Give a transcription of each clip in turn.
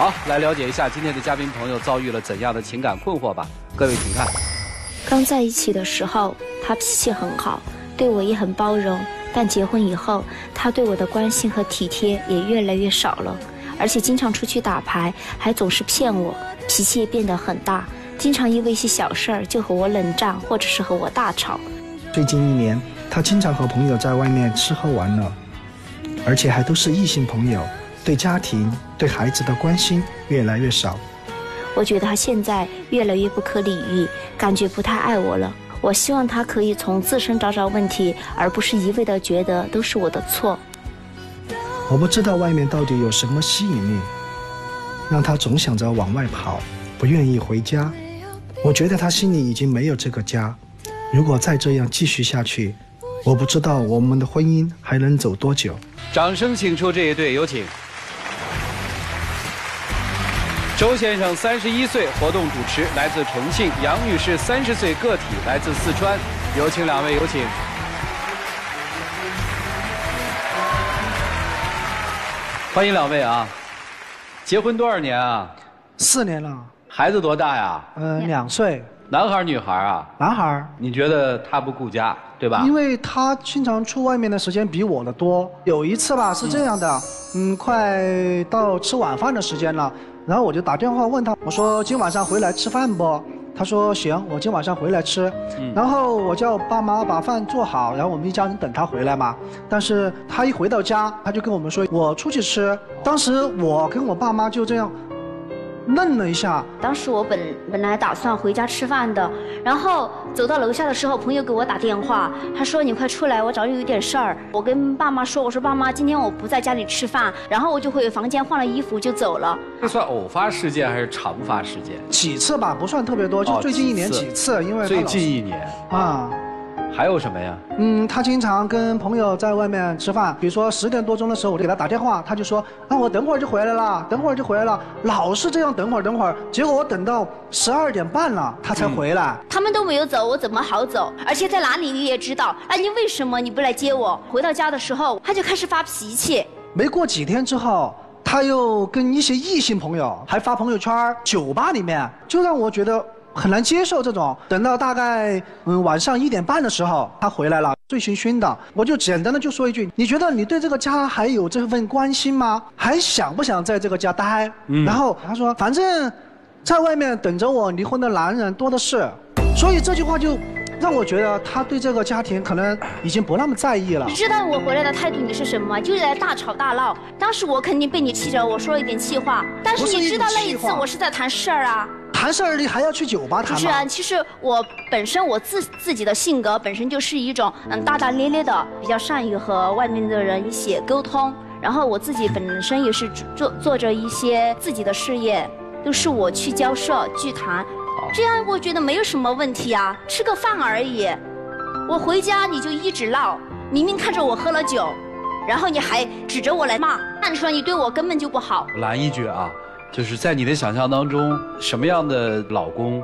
好，来了解一下今天的嘉宾朋友遭遇了怎样的情感困惑吧。各位请看，刚在一起的时候，他脾气很好，对我也很包容。但结婚以后，他对我的关心和体贴也越来越少了，而且经常出去打牌，还总是骗我，脾气也变得很大，经常因为一些小事儿就和我冷战，或者是和我大吵。最近一年，他经常和朋友在外面吃喝玩乐，而且还都是异性朋友，对家庭、对孩子的关心越来越少。我觉得他现在越来越不可理喻，感觉不太爱我了。我希望他可以从自身找找问题，而不是一味的觉得都是我的错。我不知道外面到底有什么吸引力，让他总想着往外跑，不愿意回家。我觉得他心里已经没有这个家。如果再这样继续下去，我不知道我们的婚姻还能走多久。掌声请出这一对，有请。周先生三十一岁，活动主持，来自重庆；杨女士三十岁，个体，来自四川。有请两位，有请。欢迎两位啊！结婚多少年啊？四年了。孩子多大呀？呃，两岁。男孩女孩啊？男孩。你觉得他不顾家，对吧？因为他经常出外面的时间比我的多。有一次吧，是这样的，嗯，快到吃晚饭的时间了。然后我就打电话问他，我说今晚上回来吃饭不？他说行，我今晚上回来吃。然后我叫爸妈把饭做好，然后我们一家人等他回来嘛。但是他一回到家，他就跟我们说我出去吃。当时我跟我爸妈就这样。愣了一下，当时我本本来打算回家吃饭的，然后走到楼下的时候，朋友给我打电话，他说你快出来，我找你有点事儿。我跟爸妈说，我说爸妈，今天我不在家里吃饭，然后我就回房间换了衣服就走了。这算偶发事件还是常发事件？几次吧，不算特别多，就最近一年几次，因为最近一年啊。还有什么呀？嗯，他经常跟朋友在外面吃饭，比如说十点多钟的时候，我就给他打电话，他就说，啊，我等会儿就回来了，等会儿就回来了，老是这样，等会儿等会儿，结果我等到十二点半了，他才回来。他们都没有走，我怎么好走？而且在哪里你也知道，那你为什么你不来接我？回到家的时候，他就开始发脾气。没过几天之后，他又跟一些异性朋友还发朋友圈，酒吧里面，就让我觉得。很难接受这种，等到大概嗯晚上一点半的时候，他回来了，醉醺醺的，我就简单的就说一句：你觉得你对这个家还有这份关心吗？还想不想在这个家待？然后他说：反正，在外面等着我离婚的男人多的是，所以这句话就。让我觉得他对这个家庭可能已经不那么在意了。你知道我回来的态度你是什么吗？就是在大吵大闹。当时我肯定被你气着，我说了一点气话。但是你知道那一次我是在谈事儿啊。谈事儿你还要去酒吧谈吗？不是啊，其实我本身我自自己的性格本身就是一种嗯大大咧咧的，比较善于和外面的人一起沟通。然后我自己本身也是做做着一些自己的事业，都是我去交涉、去谈。这样我觉得没有什么问题啊，吃个饭而已。我回家你就一直闹，明明看着我喝了酒，然后你还指着我来骂，看出来你对我根本就不好。拦一句啊，就是在你的想象当中，什么样的老公，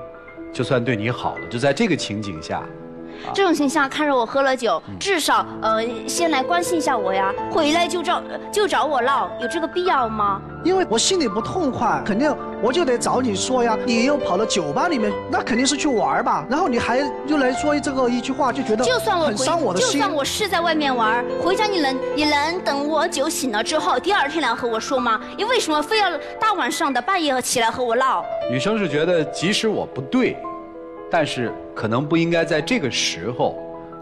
就算对你好了，就在这个情景下。这种情况，看着我喝了酒，至少呃先来关心一下我呀，回来就找就找我闹，有这个必要吗？因为我心里不痛快，肯定我就得找你说呀。你又跑到酒吧里面，那肯定是去玩吧？然后你还又来说这个一句话，就觉得很伤我的心。就算我是在外面玩，回家你能你能等我酒醒了之后，第二天来和我说吗？你为什么非要大晚上的半夜起来和我闹？女生是觉得即使我不对。但是可能不应该在这个时候，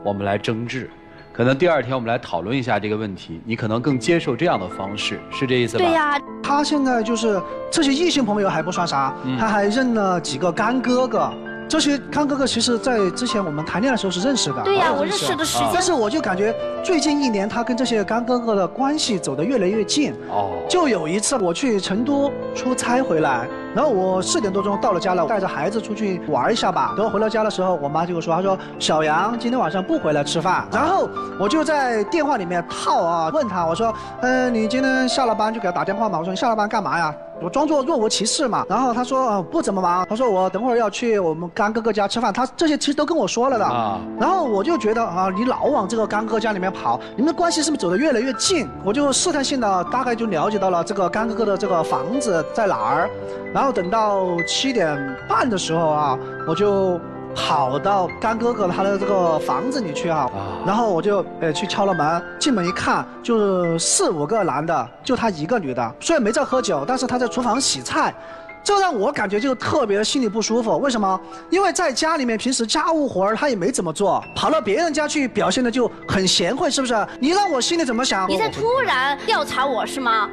我们来争执，可能第二天我们来讨论一下这个问题，你可能更接受这样的方式，是这意思吧？对呀，他现在就是这些异性朋友还不算啥，他还认了几个干哥哥。这些干哥哥其实，在之前我们谈恋爱的时候是认识的。对呀，我认识的时间。但是我就感觉最近一年，他跟这些干哥哥的关系走得越来越近。哦。就有一次我去成都出差回来，然后我四点多钟到了家了，带着孩子出去玩一下吧。等我回到家的时候，我妈就说：“她说小杨今天晚上不回来吃饭。”然后我就在电话里面套啊，问他我说：“嗯，你今天下了班就给他打电话嘛？我说你下了班干嘛呀？我装作若无其事嘛。然后他说、呃不怎么忙，他说我等会儿要去我们干哥哥家吃饭，他这些其实都跟我说了的。啊然后我就觉得啊，你老往这个干哥哥家里面跑，你们的关系是不是走得越来越近？我就试探性的大概就了解到了这个干哥哥的这个房子在哪儿。然后等到七点半的时候啊，我就跑到干哥哥他的这个房子里去啊。啊然后我就呃去敲了门，进门一看，就是四五个男的，就他一个女的。虽然没在喝酒，但是他在厨房洗菜，这让我感觉就特别的心里不舒服。为什么？因为在家里面平时家务活儿他也没怎么做，跑到别人家去表现的就很贤惠，是不是？你让我心里怎么想？你在突然调查我是吗？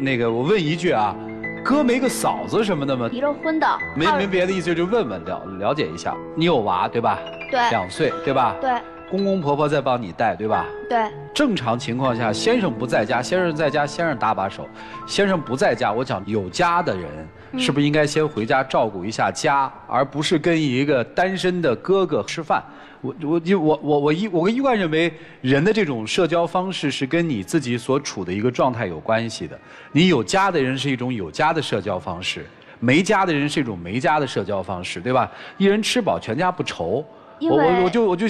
那个我问一句啊，哥没个嫂子什么的吗？离了婚的，没没别的意思，就问问了了解一下。你有娃对吧？对两岁对吧？对公公婆婆在帮你带对吧？对，正常情况下，先生不在家，先生在家，先生搭把手；先生不在家，我讲有家的人，是不是应该先回家照顾一下家，而不是跟一个单身的哥哥吃饭？我我就我我我一我一贯认为，人的这种社交方式是跟你自己所处的一个状态有关系的。你有家的人是一种有家的社交方式，没家的人是一种没家的社交方式，对吧？一人吃饱全家不愁。我我我就我就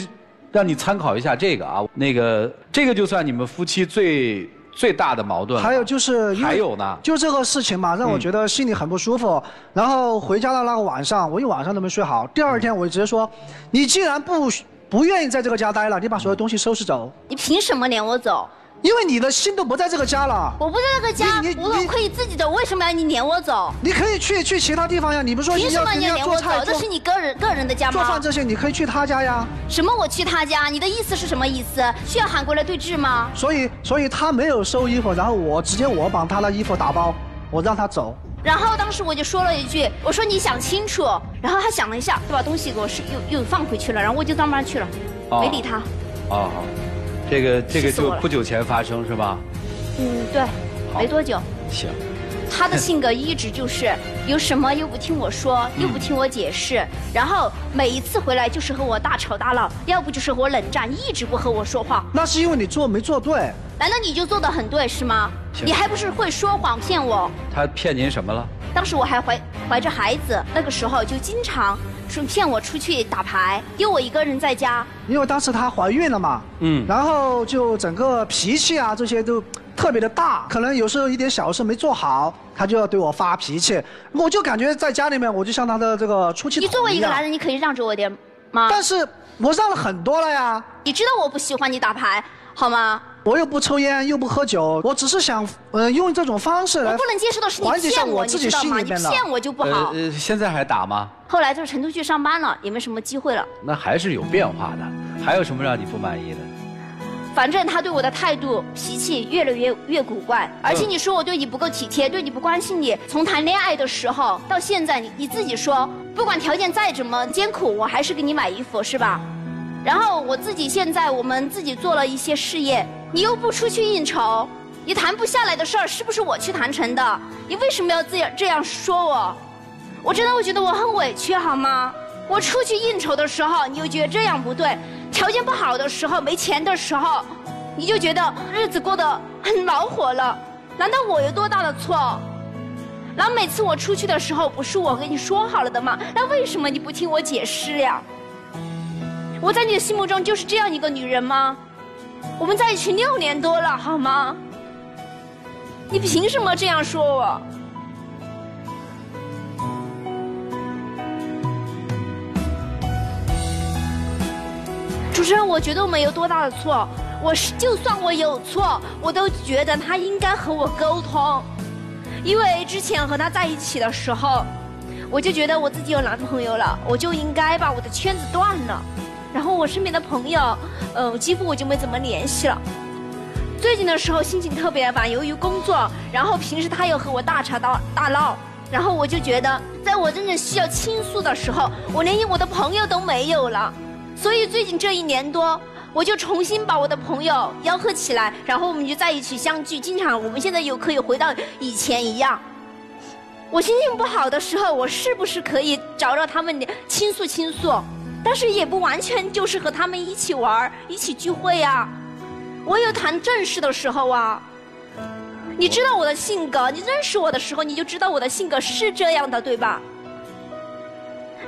让你参考一下这个啊，那个这个就算你们夫妻最最大的矛盾。还有就是，因为还有呢就这个事情嘛，让我觉得心里很不舒服。然后回家的那个晚上，我一晚上都没睡好。第二天我就直接说，你既然不不愿意在这个家待了，你把所有东西收拾走，你凭什么撵我走？因为你的心都不在这个家了。我不在这个家你，你我你可以自己走，为什么要你撵我走？你可以去去其他地方呀，你不是说凭什么你要撵我走？做菜这是你个人个人的家吗？做饭这些，你可以去他家呀。什么？我去他家？你的意思是什么意思？需要喊过来对峙吗？所以所以他没有收衣服，然后我直接我把他的衣服打包，我让他走。然后当时我就说了一句，我说你想清楚。然后他想了一下，就把东西给我是又又放回去了，然后我就上班去了，哦没理他。啊，好，这个这个就不久前发生是吧？嗯，对，没多久。行，他的性格一直就是 有什么又不听我说，又不听我解释，然后每一次回来就是和我大吵大闹，要不就是和我冷战，一直不和我说话。那是因为你做没做对。难道你就做的很对是吗？你还不是会说谎骗我？他骗您什么了？当时我还怀怀着孩子，那个时候就经常说骗我出去打牌，丢我一个人在家。因为当时她怀孕了嘛，嗯然后就整个脾气啊这些都特别的大，可能有时候一点小事没做好，她就要对我发脾气，我就感觉在家里面我就像她的这个出气筒你作为一个男人，你可以让着我点吗？但是我让了很多了呀，你知道我不喜欢你打牌，好吗？我又不抽烟又不喝酒，我只是想呃用这种方式来我不能接受的是你缓解一下骗我，我自己你知道吗？你心里面的。骗我就不好。呃，现在还打吗？后来就是成都去上班了，也没什么机会了。那还是有变化的。还有什么让你不满意的？反正他对我的态度、脾气越来越越古怪，而且你说我对你不够体贴，对你不关心你。从谈恋爱的时候到现在，你你自己说，不管条件再怎么艰苦，我还是给你买衣服，是吧？然后我自己现在我们自己做了一些事业，你又不出去应酬，你谈不下来的事儿是不是我去谈成的？你为什么要这样这样说我？我真的会觉得我很委屈，好吗？我出去应酬的时候，你又觉得这样不对；条件不好的时候，没钱的时候，你就觉得日子过得很恼火了。难道我有多大的错？然后每次我出去的时候，不是我跟你说好了的吗？那为什么你不听我解释呀？我在你的心目中就是这样一个女人吗？我们在一起六年多了，好吗？你凭什么这样说我？主持人，我觉得我没有多大的错，我是就算我有错，我都觉得他应该和我沟通，因为之前和他在一起的时候，我就觉得我自己有男朋友了，我就应该把我的圈子断了，然后我身边的朋友，呃，几乎我就没怎么联系了。最近的时候心情特别烦，由于工作，然后平时他又和我大吵大大闹，然后我就觉得，在我真正需要倾诉的时候，我连我的朋友都没有了。所以最近这一年多，我就重新把我的朋友吆喝起来，然后我们就在一起相聚，经常我们现在又可以回到以前一样。我心情不好的时候，我是不是可以找找他们倾诉倾诉？但是也不完全就是和他们一起玩儿、一起聚会呀、我有谈正事的时候啊，你知道我的性格，你认识我的时候你就知道我的性格是这样的，对吧？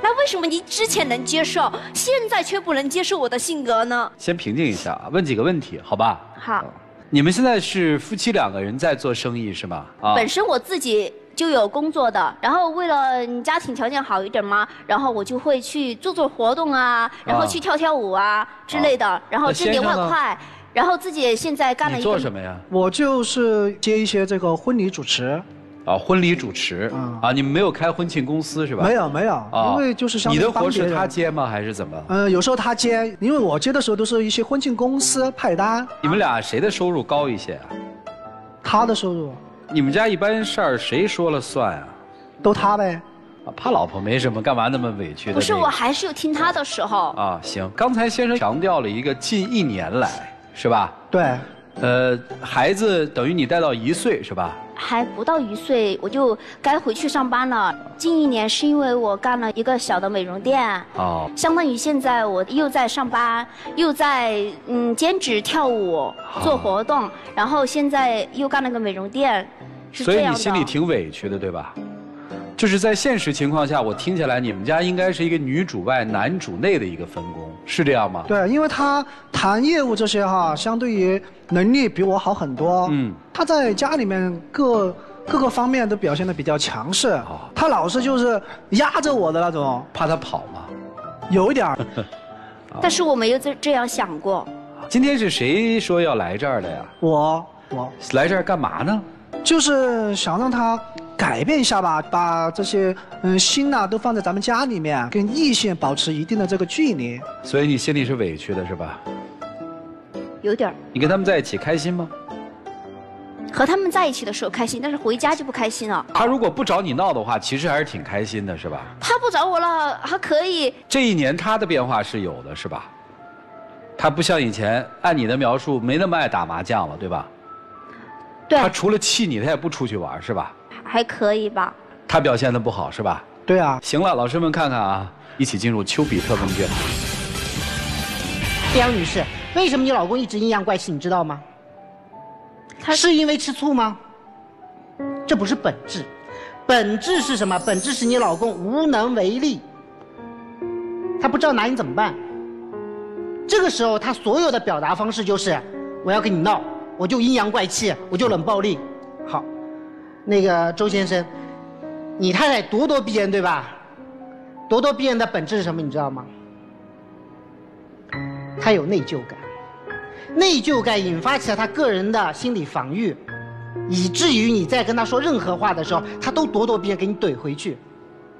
那为什么你之前能接受，现在却不能接受我的性格呢？先平静一下啊，问几个问题，好吧？好，你们现在是夫妻两个人在做生意是吗？啊，本身我自己就有工作的，然后为了家庭条件好一点嘛，然后我就会去做做活动啊，然后去跳跳舞啊之类的，然后挣点外快，然后自己现在干了一个。做什么呀？我就是接一些这个婚礼主持。啊，婚礼主持啊，你们没有开婚庆公司是吧？没有没有，因为就是你的活是他接吗，还是怎么？嗯，有时候他接，因为我接的时候都是一些婚庆公司派单。你们俩谁的收入高一些啊？他的收入。你们家一般事儿谁说了算啊？都他呗。啊，怕老婆没什么，干嘛那么委屈？不是，我还是有听他的时候。啊，行，刚才先生强调了一个近一年来，是吧？对。呃，孩子等于你带到一岁是吧？还不到一岁，我就该回去上班了。近一年是因为我干了一个小的美容店，哦，相当于现在我又在上班，又在嗯兼职跳舞做活动，然后现在又干了个美容店，是所以你心里挺委屈的，对吧？就是在现实情况下，我听起来你们家应该是一个女主外男主内的一个分工，是这样吗？对，因为他谈业务这些哈，相对于能力比我好很多。嗯，他在家里面各各个方面都表现的比较强势。他老是就是压着我的那种，怕他跑吗？有一点儿。但是我没有这这样想过。今天是谁说要来这儿的呀？我我来这儿干嘛呢？就是想让他。改变一下吧，把这些嗯心呐都放在咱们家里面，跟异性保持一定的这个距离。所以你心里是委屈的是吧？有点你跟他们在一起开心吗？和他们在一起的时候开心，但是回家就不开心了。他如果不找你闹的话，其实还是挺开心的，是吧？他不找我了，还可以。这一年他的变化是有的，是吧？他不像以前，按你的描述，没那么爱打麻将了，对吧？对。他除了气你，他也不出去玩，是吧？还可以吧。他表现的不好是吧？对啊。行了，老师们看看啊，一起进入丘比特问卷。杨女士，为什么你老公一直阴阳怪气？你知道吗？他是因为吃醋吗？这不是本质，本质是什么？本质是你老公无能为力，他不知道拿你怎么办。这个时候，他所有的表达方式就是：我要跟你闹，我就阴阳怪气，我就冷暴力。那个周先生，你太太咄咄逼人对吧？咄咄逼人的本质是什么？你知道吗？他有内疚感，内疚感引发起了他个人的心理防御，以至于你在跟他说任何话的时候，他都咄咄逼人给你怼回去。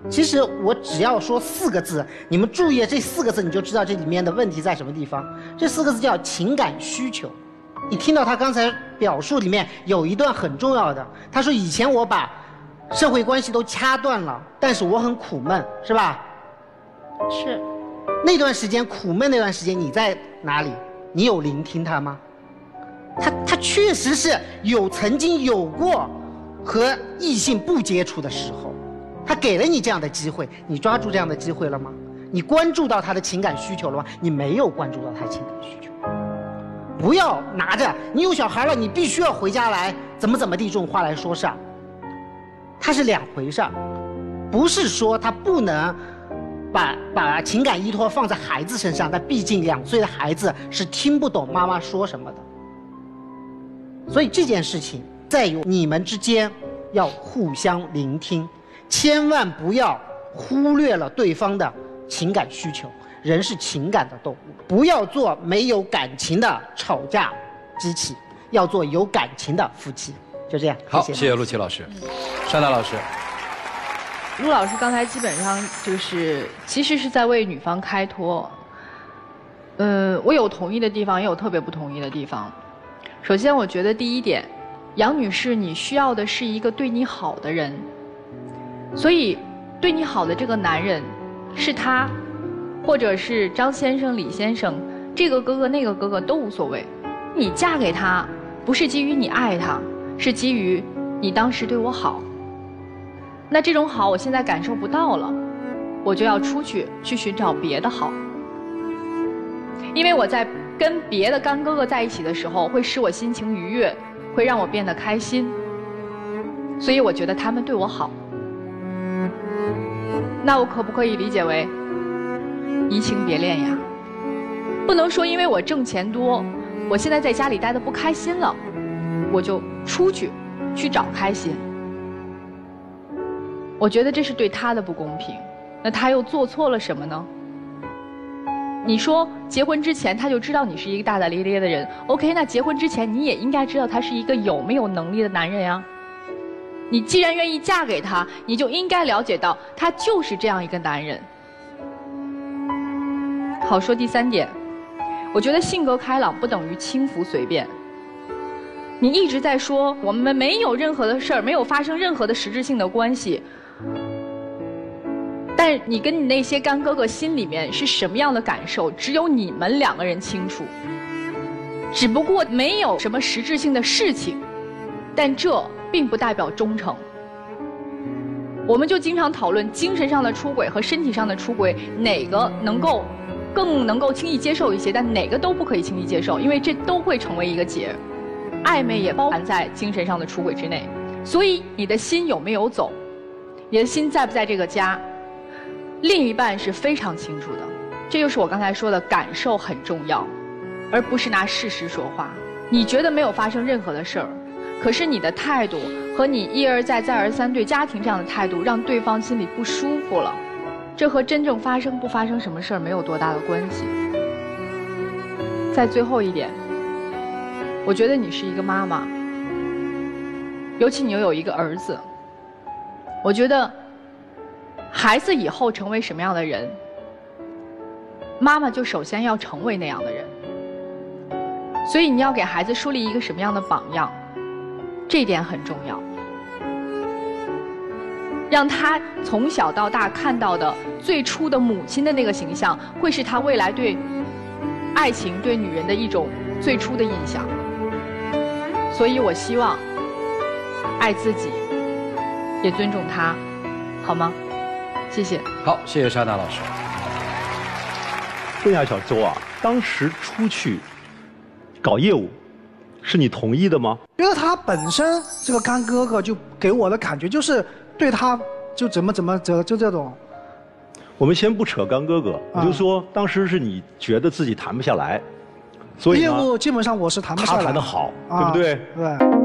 其实我只要说四个字，你们注意这四个字，你就知道这里面的问题在什么地方。这四个字叫情感需求。你听到他刚才表述里面有一段很重要的，他说以前我把社会关系都掐断了，但是我很苦闷，是吧？是。那段时间苦闷那段时间你在哪里？你有聆听他吗？他他确实是有曾经有过和异性不接触的时候，他给了你这样的机会，你抓住这样的机会了吗？你关注到他的情感需求了吗？你没有关注到他情感需求。不要拿着你有小孩了，你必须要回家来怎么怎么地这种话来说事儿，它是两回事儿，不是说他不能把把情感依托放在孩子身上，但毕竟两岁的孩子是听不懂妈妈说什么的，所以这件事情在于你们之间要互相聆听，千万不要忽略了对方的情感需求。人是情感的动物，不要做没有感情的吵架机器，要做有感情的夫妻。就这样，好，谢谢陆琪老师，山达老师。陆老师刚才基本上就是，其实是在为女方开脱。嗯，我有同意的地方，也有特别不同意的地方。首先，我觉得第一点，杨女士，你需要的是一个对你好的人。所以，对你好的这个男人，是他。或者是张先生、李先生，这个哥哥、那个哥哥都无所谓。你嫁给他，不是基于你爱他，是基于你当时对我好。那这种好，我现在感受不到了，我就要出去去寻找别的好。因为我在跟别的干哥哥在一起的时候，会使我心情愉悦，会让我变得开心。所以我觉得他们对我好。那我可不可以理解为移情别恋呀？不能说因为我挣钱多，我现在在家里待的不开心了，我就出去去找开心。我觉得这是对他的不公平。那他又做错了什么呢？你说结婚之前他就知道你是一个大大咧咧的人，OK？那结婚之前你也应该知道他是一个有没有能力的男人呀。你既然愿意嫁给他，你就应该了解到他就是这样一个男人。好，说第三点，我觉得性格开朗不等于轻浮随便。你一直在说我们没有任何的事儿，没有发生任何的实质性的关系。但你跟你那些干哥哥心里面是什么样的感受，只有你们两个人清楚。只不过没有什么实质性的事情，但这并不代表忠诚。我们就经常讨论精神上的出轨和身体上的出轨哪个能够更能够轻易接受一些，但哪个都不可以轻易接受，因为这都会成为一个结。暧昧也包含在精神上的出轨之内，所以你的心有没有走？你的心在不在这个家？另一半是非常清楚的，这就是我刚才说的感受很重要，而不是拿事实说话。你觉得没有发生任何的事儿，可是你的态度和你一而再再而三对家庭这样的态度，让对方心里不舒服了。这和真正发生不发生什么事儿没有多大的关系。在最后一点，我觉得你是一个妈妈，尤其你又有一个儿子，我觉得。孩子以后成为什么样的人，妈妈就首先要成为那样的人。所以你要给孩子树立一个什么样的榜样，这点很重要。让他从小到大看到的最初的母亲的那个形象，会是他未来对爱情、对女人的一种最初的印象。所以我希望爱自己，也尊重他，好吗？谢谢。好，谢谢沙娜老师。问一下小周啊，当时出去搞业务，是你同意的吗？觉得他本身这个干哥哥就给我的感觉就是对他就怎么怎么怎就这种。我们先不扯干哥哥，你就说当时是你觉得自己谈不下来，所以业务基本上我是谈不下来。他谈的好，对不对？对。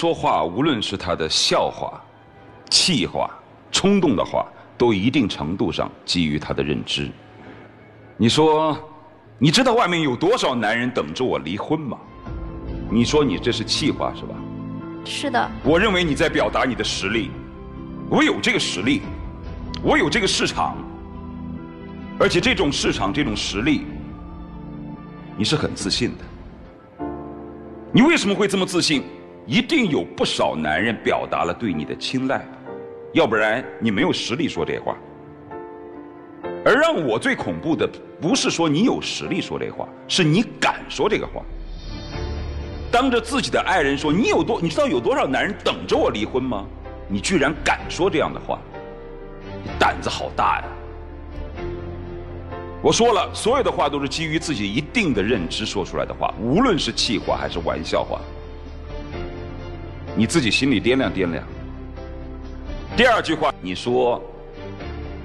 说话，无论是他的笑话、气话、冲动的话，都一定程度上基于他的认知。你说，你知道外面有多少男人等着我离婚吗？你说你这是气话是吧？是的，我认为你在表达你的实力。我有这个实力，我有这个市场，而且这种市场、这种实力，你是很自信的。你为什么会这么自信？一定有不少男人表达了对你的青睐，要不然你没有实力说这话。而让我最恐怖的，不是说你有实力说这话，是你敢说这个话。当着自己的爱人说：“你有多？你知道有多少男人等着我离婚吗？”你居然敢说这样的话，你胆子好大呀！我说了，所有的话都是基于自己一定的认知说出来的话，无论是气话还是玩笑话，你自己心里掂量掂量。第二句话，你说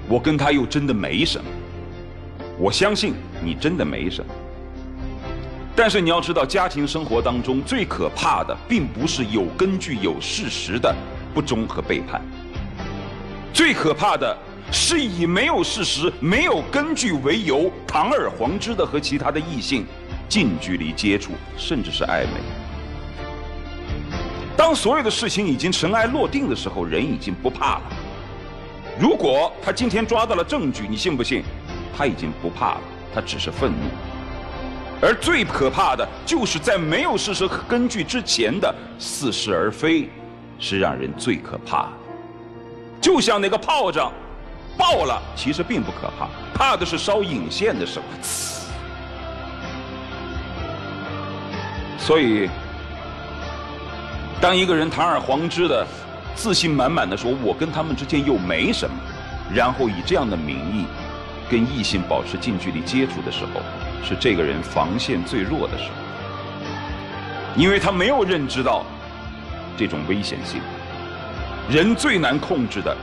我跟他又真的没什么，我相信你真的没什么。但是你要知道，家庭生活当中最可怕的，并不是有根据、有事实的。不忠和背叛，最可怕的是以没有事实、没有根据为由，堂而皇之的和其他的异性近距离接触，甚至是暧昧。当所有的事情已经尘埃落定的时候，人已经不怕了。如果他今天抓到了证据，你信不信？他已经不怕了，他只是愤怒。而最可怕的就是在没有事实根据之前的似是而非。是让人最可怕的，就像那个炮仗爆了，其实并不可怕，怕的是烧引线的时候。所以，当一个人堂而皇之的、自信满满的说“我跟他们之间又没什么”，然后以这样的名义跟异性保持近距离接触的时候，是这个人防线最弱的时候，因为他没有认知到。这种危险性，人最难控制的，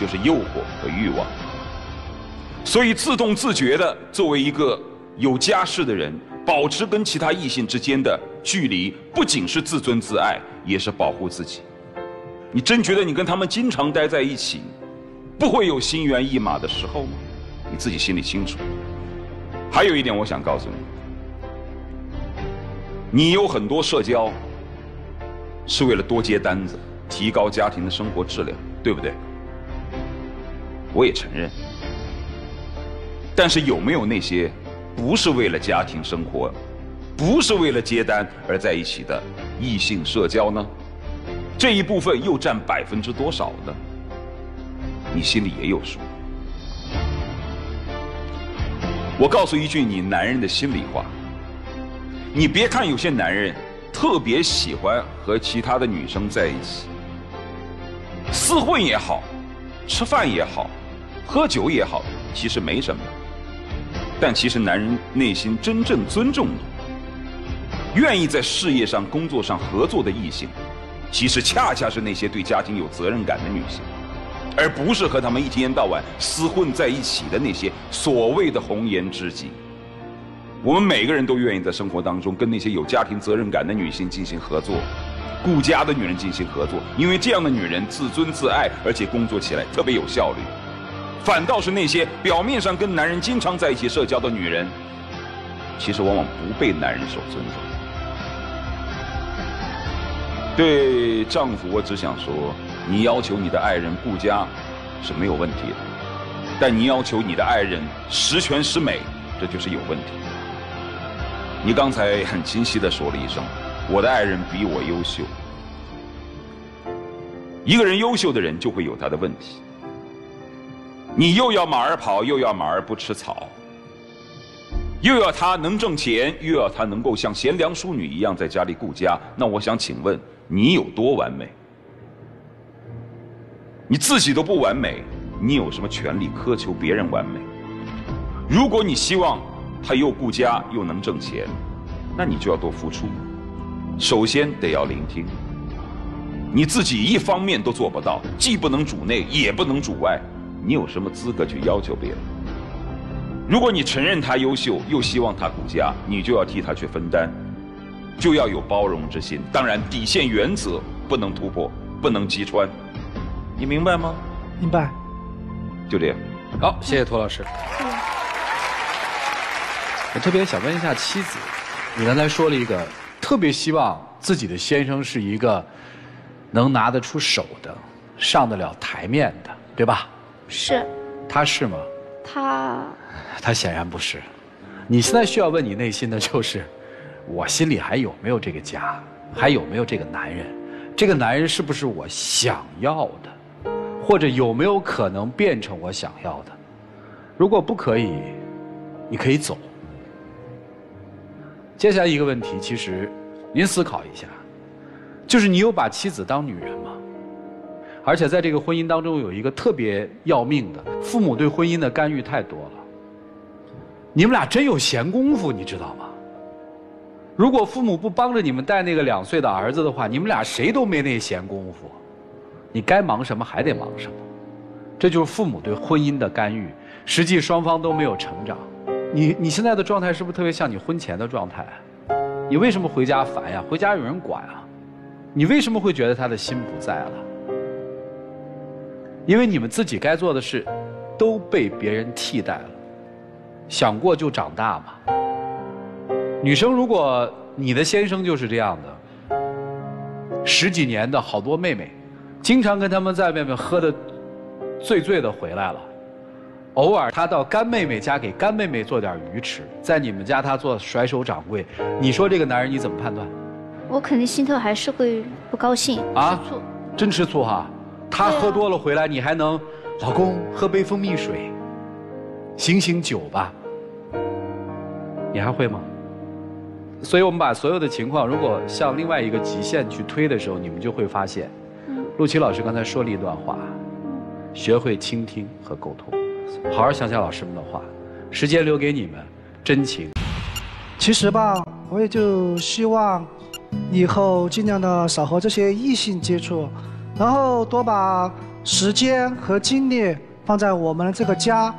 就是诱惑和欲望。所以，自动自觉的作为一个有家室的人，保持跟其他异性之间的距离，不仅是自尊自爱，也是保护自己。你真觉得你跟他们经常待在一起，不会有心猿意马的时候吗？你自己心里清楚。还有一点，我想告诉你，你有很多社交。是为了多接单子，提高家庭的生活质量，对不对？我也承认。但是有没有那些不是为了家庭生活，不是为了接单而在一起的异性社交呢？这一部分又占百分之多少呢？你心里也有数。我告诉一句你男人的心里话，你别看有些男人。特别喜欢和其他的女生在一起，厮混也好，吃饭也好，喝酒也好，其实没什么。但其实男人内心真正尊重你、愿意在事业上、工作上合作的异性，其实恰恰是那些对家庭有责任感的女性，而不是和他们一天到晚厮混在一起的那些所谓的红颜知己。我们每个人都愿意在生活当中跟那些有家庭责任感的女性进行合作，顾家的女人进行合作，因为这样的女人自尊自爱，而且工作起来特别有效率。反倒是那些表面上跟男人经常在一起社交的女人，其实往往不被男人所尊重。对丈夫，我只想说，你要求你的爱人顾家是没有问题的，但你要求你的爱人十全十美，这就是有问题。你刚才很清晰的说了一声：“我的爱人比我优秀。”一个人优秀的人就会有他的问题。你又要马儿跑，又要马儿不吃草，又要他能挣钱，又要他能够像贤良淑女一样在家里顾家。那我想请问，你有多完美？你自己都不完美，你有什么权利苛求别人完美？如果你希望，他又顾家又能挣钱，那你就要多付出。首先得要聆听。你自己一方面都做不到，既不能主内也不能主外，你有什么资格去要求别人？如果你承认他优秀，又希望他顾家，你就要替他去分担。就要有包容之心，当然底线原则不能突破，不能击穿，你明白吗？明白。就这样。好，谢谢涂老师。我特别想问一下妻子，你刚才说了一个特别希望自己的先生是一个能拿得出手的、上得了台面的，对吧？是，他是吗？他他显然不是。你现在需要问你内心的就是，我心里还有没有这个家，还有没有这个男人？这个男人是不是我想要的，或者有没有可能变成我想要的？如果不可以，你可以走。接下来一个问题，其实您思考一下，就是你有把妻子当女人吗？而且在这个婚姻当中有一个特别要命的，父母对婚姻的干预太多了。你们俩真有闲工夫，你知道吗？如果父母不帮着你们带那个两岁的儿子的话，你们俩谁都没那闲工夫。你该忙什么还得忙什么，这就是父母对婚姻的干预。实际双方都没有成长。你你现在的状态是不是特别像你婚前的状态？你为什么回家烦呀？回家有人管啊？你为什么会觉得他的心不在了？因为你们自己该做的事，都被别人替代了。想过就长大嘛。女生，如果你的先生就是这样的，十几年的好多妹妹，经常跟他们在外面喝的醉醉的回来了，偶尔他到干妹妹家给干妹妹做点鱼吃，在你们家他做甩手掌柜，你说这个男人你怎么判断？我肯定心头还是会不高兴，啊吃醋。真吃醋哈？他喝多了回来，你还能，老公喝杯蜂蜜水，醒醒酒吧，你还会吗？所以我们把所有的情况，如果向另外一个极限去推的时候，你们就会发现，陆琪老师刚才说了一段话，学会倾听和沟通，好好想想老师们的话，时间留给你们，真情。其实吧，我也就希望以后尽量的少和这些异性接触，然后多把时间和精力放在我们的这个家。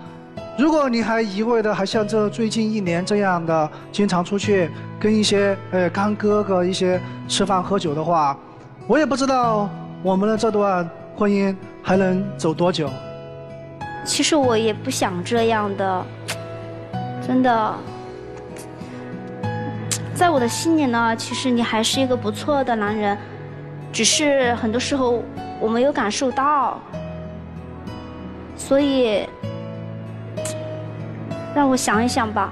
如果你还一味的还像这最近一年这样的经常出去跟一些呃干哥哥一些吃饭喝酒的话，我也不知道我们的这段婚姻还能走多久。其实我也不想这样的，真的，在我的心里呢，其实你还是一个不错的男人，只是很多时候我没有感受到，所以让我想一想吧。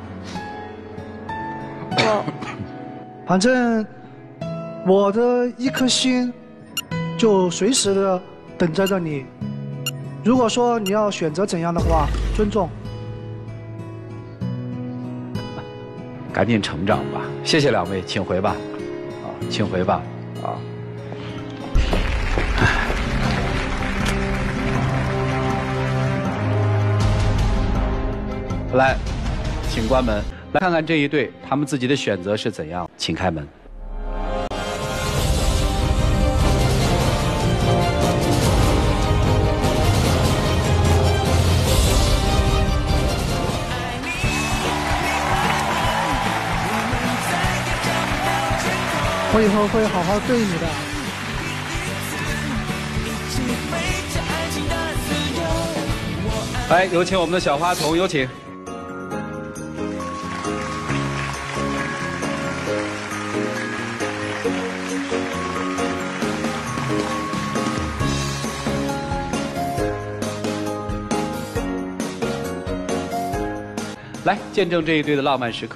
我 反正我的一颗心就随时的等在这里。如果说你要选择怎样的话，尊重。赶紧成长吧！谢谢两位，请回吧，啊，请回吧，啊。来，请关门，来看看这一对他们自己的选择是怎样，请开门。我以后会好好对你的。来，有请我们的小花童，有请。来，见证这一对的浪漫时刻。